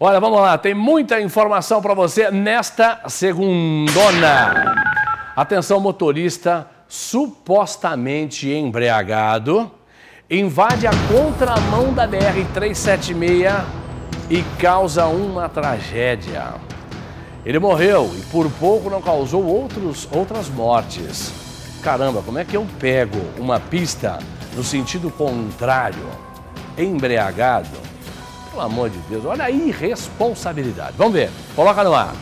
Olha, vamos lá, tem muita informação para você nesta segundona. Atenção, motorista supostamente embriagado invade a contramão da BR-376 e causa uma tragédia. Ele morreu e por pouco não causou outros, outras mortes. Caramba, como é que eu pego uma pista no sentido contrário, embriagado? Pelo amor de Deus, olha a irresponsabilidade. Vamos ver, coloca no ar.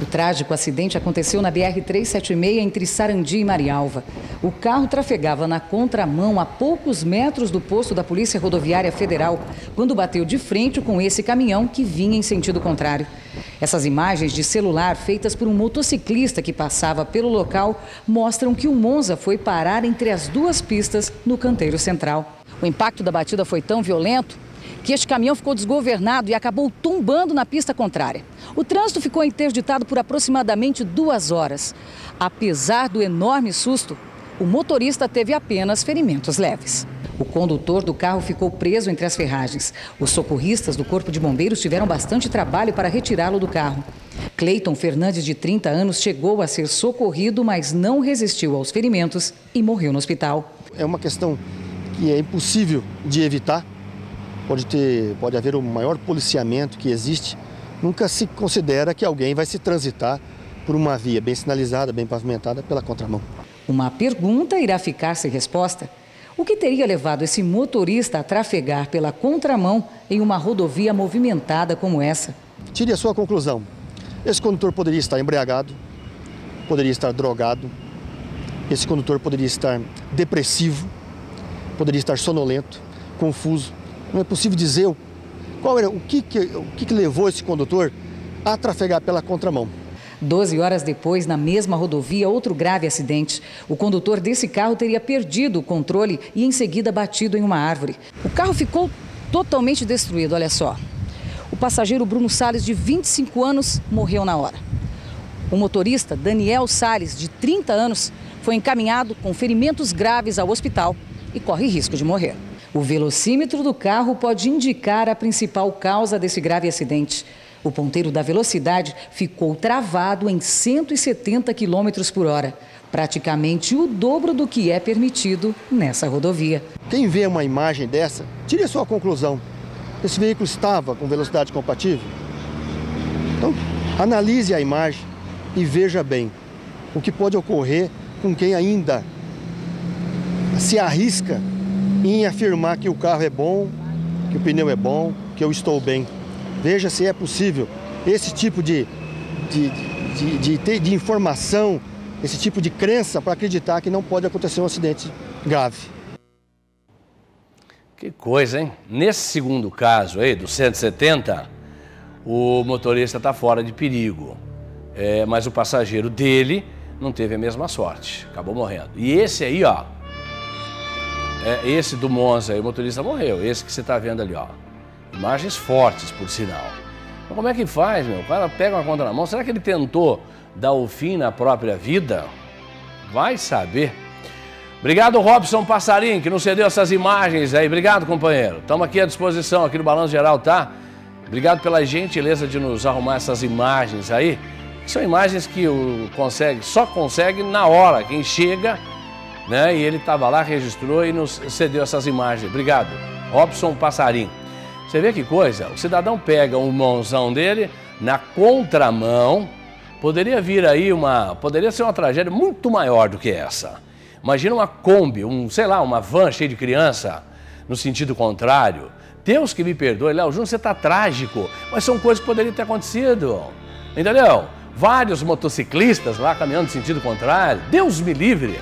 O trágico acidente aconteceu na BR-376 entre Sarandi e Marialva. O carro trafegava na contramão a poucos metros do posto da Polícia Rodoviária Federal, quando bateu de frente com esse caminhão que vinha em sentido contrário. Essas imagens de celular feitas por um motociclista que passava pelo local mostram que o Monza foi parar entre as duas pistas no canteiro central. O impacto da batida foi tão violento que este caminhão ficou desgovernado e acabou tombando na pista contrária. O trânsito ficou interditado por aproximadamente duas horas. Apesar do enorme susto, o motorista teve apenas ferimentos leves. O condutor do carro ficou preso entre as ferragens. Os socorristas do Corpo de Bombeiros tiveram bastante trabalho para retirá-lo do carro. Cleiton Fernandes, de 30 anos, chegou a ser socorrido, mas não resistiu aos ferimentos e morreu no hospital. É uma questão que é impossível de evitar pode, ter, pode haver o maior policiamento que existe, nunca se considera que alguém vai se transitar por uma via bem sinalizada, bem pavimentada pela contramão. Uma pergunta irá ficar sem resposta. O que teria levado esse motorista a trafegar pela contramão em uma rodovia movimentada como essa? Tire a sua conclusão. Esse condutor poderia estar embriagado, poderia estar drogado, esse condutor poderia estar depressivo, poderia estar sonolento, confuso, não é possível dizer qual era, o, que, que, o que, que levou esse condutor a trafegar pela contramão. Doze horas depois, na mesma rodovia, outro grave acidente. O condutor desse carro teria perdido o controle e em seguida batido em uma árvore. O carro ficou totalmente destruído, olha só. O passageiro Bruno Sales, de 25 anos, morreu na hora. O motorista Daniel Sales, de 30 anos, foi encaminhado com ferimentos graves ao hospital e corre risco de morrer. O velocímetro do carro pode indicar a principal causa desse grave acidente. O ponteiro da velocidade ficou travado em 170 km por hora, praticamente o dobro do que é permitido nessa rodovia. Quem vê uma imagem dessa, tire a sua conclusão. Esse veículo estava com velocidade compatível? Então, analise a imagem e veja bem o que pode ocorrer com quem ainda se arrisca em afirmar que o carro é bom, que o pneu é bom, que eu estou bem. Veja se é possível esse tipo de, de, de, de, de, informação, esse tipo de crença para acreditar que não pode acontecer um acidente grave. Que coisa, hein? Nesse segundo caso aí, do 170, o motorista está fora de perigo. É, mas o passageiro dele não teve a mesma sorte, acabou morrendo. E esse aí, ó, é, esse do Monza, o motorista morreu. Esse que você está vendo ali, ó. Imagens fortes, por sinal. Mas como é que faz, meu? O cara pega uma conta na mão. Será que ele tentou dar o fim na própria vida? Vai saber. Obrigado, Robson Passarim, que nos cedeu essas imagens aí. Obrigado, companheiro. Estamos aqui à disposição, aqui no Balanço Geral, tá? Obrigado pela gentileza de nos arrumar essas imagens aí. São imagens que o consegue, só consegue na hora. Quem chega né? E ele estava lá, registrou e nos cedeu essas imagens. Obrigado. Robson Passarim. Você vê que coisa? O cidadão pega um mãozão dele na contramão. Poderia vir aí uma. Poderia ser uma tragédia muito maior do que essa. Imagina uma Kombi, um, sei lá, uma van cheia de criança, no sentido contrário. Deus que me perdoe, Léo Júnior, você está trágico, mas são coisas que poderiam ter acontecido. Entendeu? Vários motociclistas lá caminhando no sentido contrário. Deus me livre.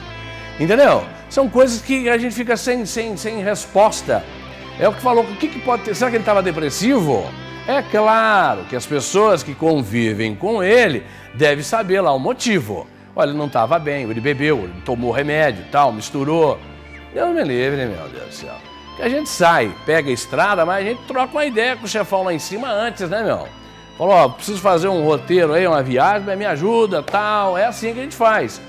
Entendeu? São coisas que a gente fica sem, sem, sem resposta. É o que falou, o que, que pode ter? Será que ele estava depressivo? É claro que as pessoas que convivem com ele devem saber lá o motivo. Olha, ele não estava bem, ele bebeu, ele tomou remédio tal, misturou. Deus me livre, meu Deus do céu. Que a gente sai, pega a estrada, mas a gente troca uma ideia com o chefão lá em cima antes, né, meu? Falou, ó, preciso fazer um roteiro aí, uma viagem, me ajuda, tal. É assim que a gente faz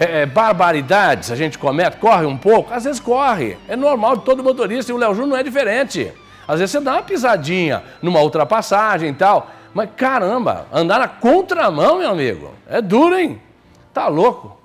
é, é, barbaridades a gente comete, corre um pouco, às vezes corre. É normal de todo motorista e o Léo Júnior não é diferente. Às vezes você dá uma pisadinha numa ultrapassagem e tal. Mas caramba, andar na contramão, meu amigo, é duro, hein? Tá louco.